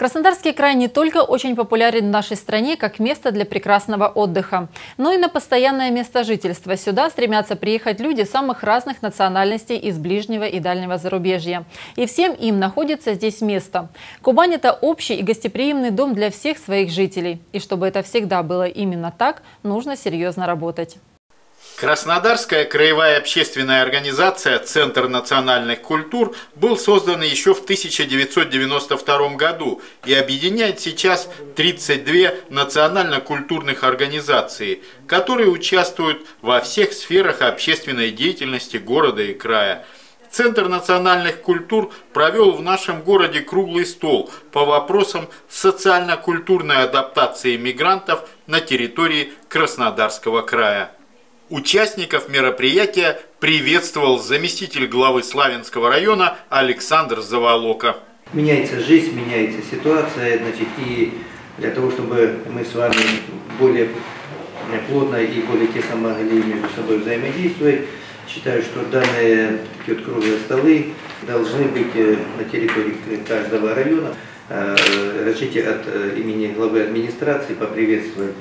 Краснодарский край не только очень популярен в нашей стране как место для прекрасного отдыха, но и на постоянное место жительства. Сюда стремятся приехать люди самых разных национальностей из ближнего и дальнего зарубежья. И всем им находится здесь место. Кубань – это общий и гостеприимный дом для всех своих жителей. И чтобы это всегда было именно так, нужно серьезно работать. Краснодарская краевая общественная организация «Центр национальных культур» был создан еще в 1992 году и объединяет сейчас 32 национально-культурных организации, которые участвуют во всех сферах общественной деятельности города и края. Центр национальных культур провел в нашем городе круглый стол по вопросам социально-культурной адаптации мигрантов на территории Краснодарского края. Участников мероприятия приветствовал заместитель главы Славянского района Александр Заволока. Меняется жизнь, меняется ситуация, значит, и для того, чтобы мы с вами более плотно и более тесно могли между собой взаимодействовать, считаю, что данные вот, круглые столы должны быть э, на территории каждого района. Э, разрешите от э, имени главы администрации поприветствовать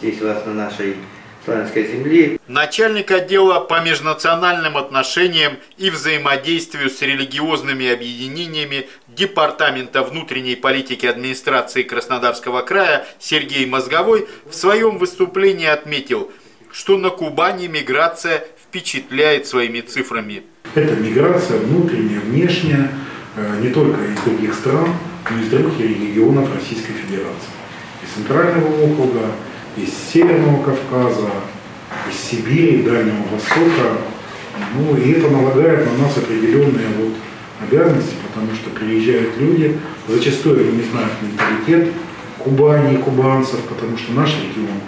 здесь вас на нашей славянской земли. Начальник отдела по межнациональным отношениям и взаимодействию с религиозными объединениями Департамента внутренней политики администрации Краснодарского края Сергей Мозговой в своем выступлении отметил, что на Кубани миграция впечатляет своими цифрами. Это миграция внутренняя, внешняя, э, не только из других стран, но и из других регионов Российской Федерации. Из Центрального округа, из Северного Кавказа, из Сибири, Дальнего Востока. Ну и это налагает на нас определенные вот обязанности, потому что приезжают люди, зачастую они не знают менталитет Кубани и кубанцев, потому что наш регион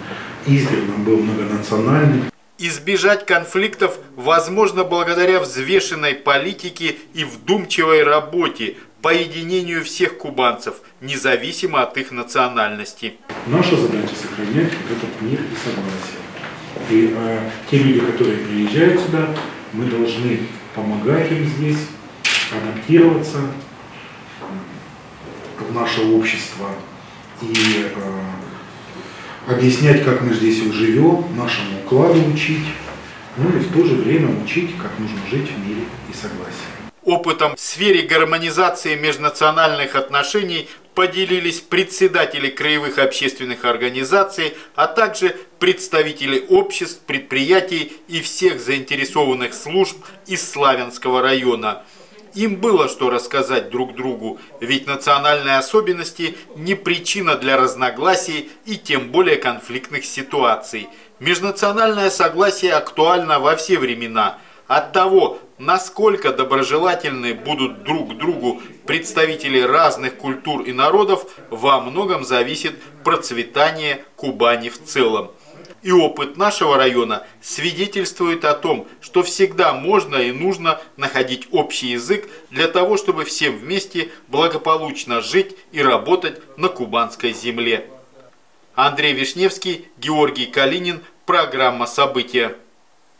издревно был многонациональный. Избежать конфликтов возможно благодаря взвешенной политике и вдумчивой работе по единению всех кубанцев, независимо от их национальности. Наша задача сохранять этот мир и согласие. И э, те люди, которые приезжают сюда, мы должны помогать им здесь адаптироваться в наше общество и э, объяснять, как мы здесь живем, нашему укладу учить, ну и в то же время учить, как нужно жить в мире и согласии. Опытом в сфере гармонизации межнациональных отношений поделились председатели краевых общественных организаций, а также представители обществ, предприятий и всех заинтересованных служб из Славянского района. Им было что рассказать друг другу, ведь национальные особенности не причина для разногласий и тем более конфликтных ситуаций. Межнациональное согласие актуально во все времена – от того, насколько доброжелательны будут друг другу представители разных культур и народов, во многом зависит процветание Кубани в целом. И опыт нашего района свидетельствует о том, что всегда можно и нужно находить общий язык для того, чтобы всем вместе благополучно жить и работать на кубанской земле. Андрей Вишневский, Георгий Калинин, программа «События».